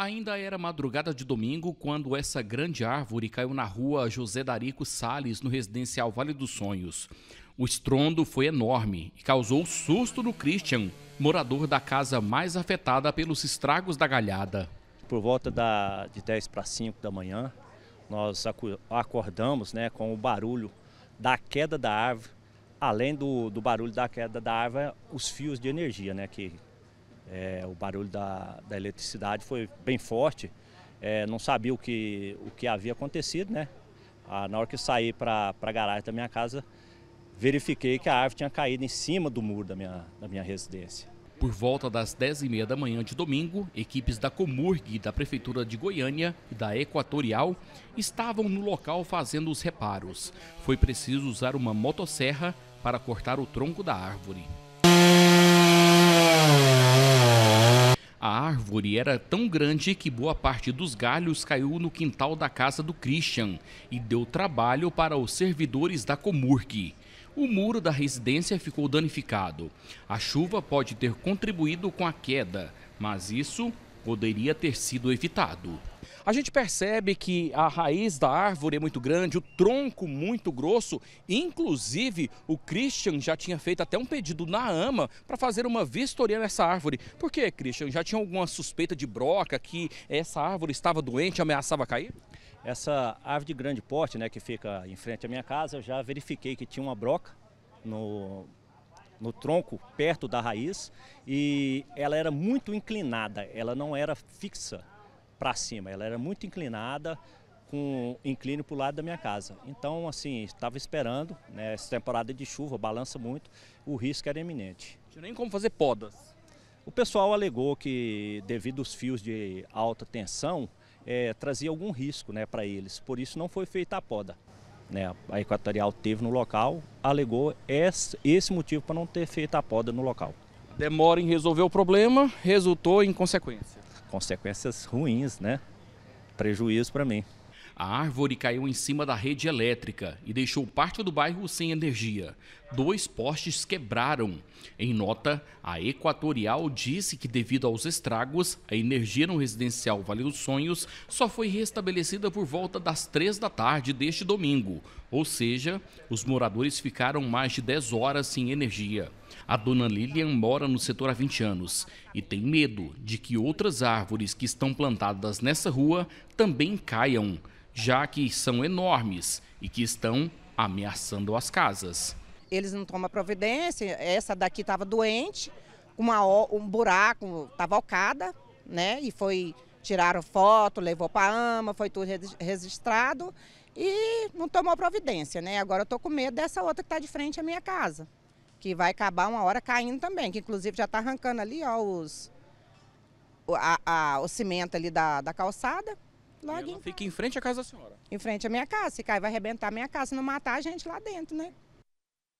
Ainda era madrugada de domingo quando essa grande árvore caiu na rua José Darico Sales, no residencial Vale dos Sonhos. O estrondo foi enorme e causou susto no Christian, morador da casa mais afetada pelos estragos da galhada. Por volta da, de 10 para 5 da manhã, nós acordamos né, com o barulho da queda da árvore, além do, do barulho da queda da árvore, os fios de energia né, que é, o barulho da, da, eletricidade foi bem forte. É, não sabia o que, o que havia acontecido, né? Ah, na hora que saí para a garagem da minha casa, verifiquei que a árvore tinha caído em cima do muro da minha, da minha residência. Por volta das 10h30 da manhã de domingo, equipes da Comurg, da Prefeitura de Goiânia e da Equatorial estavam no local fazendo os reparos. Foi preciso usar uma motosserra para cortar o tronco da árvore. Árvore era tão grande que boa parte dos galhos caiu no quintal da casa do Christian e deu trabalho para os servidores da Comurg. O muro da residência ficou danificado. A chuva pode ter contribuído com a queda, mas isso poderia ter sido evitado. A gente percebe que a raiz da árvore é muito grande, o tronco muito grosso. Inclusive, o Christian já tinha feito até um pedido na AMA para fazer uma vistoria nessa árvore. Por que, Christian? Já tinha alguma suspeita de broca que essa árvore estava doente ameaçava cair? Essa árvore de grande porte, né, que fica em frente à minha casa, eu já verifiquei que tinha uma broca no, no tronco, perto da raiz, e ela era muito inclinada, ela não era fixa para cima, ela era muito inclinada, com inclínio para o lado da minha casa. Então, assim, estava esperando, né, essa temporada de chuva balança muito, o risco era iminente. Não tinha nem como fazer podas. O pessoal alegou que, devido aos fios de alta tensão, é, trazia algum risco né, para eles, por isso não foi feita a poda. Né, a Equatorial teve no local, alegou esse, esse motivo para não ter feito a poda no local. Demora em resolver o problema, resultou em consequência consequências ruins, né? Prejuízo para mim. A árvore caiu em cima da rede elétrica e deixou parte do bairro sem energia. Dois postes quebraram. Em nota, a Equatorial disse que, devido aos estragos, a energia no residencial Vale dos Sonhos só foi restabelecida por volta das três da tarde deste domingo. Ou seja, os moradores ficaram mais de 10 horas sem energia. A dona Lilian mora no setor há 20 anos e tem medo de que outras árvores que estão plantadas nessa rua também caiam já que são enormes e que estão ameaçando as casas. Eles não tomam providência, essa daqui estava doente, uma, um buraco, estava ocada, né? E foi, tiraram foto, levou para a AMA, foi tudo registrado e não tomou providência, né? Agora eu estou com medo dessa outra que está de frente à minha casa, que vai acabar uma hora caindo também, que inclusive já está arrancando ali, ó, os, a, a, o cimento ali da, da calçada. Logo fica em frente à casa da senhora. Em frente à minha casa. Se cair, vai arrebentar a minha casa, se não matar a gente lá dentro, né?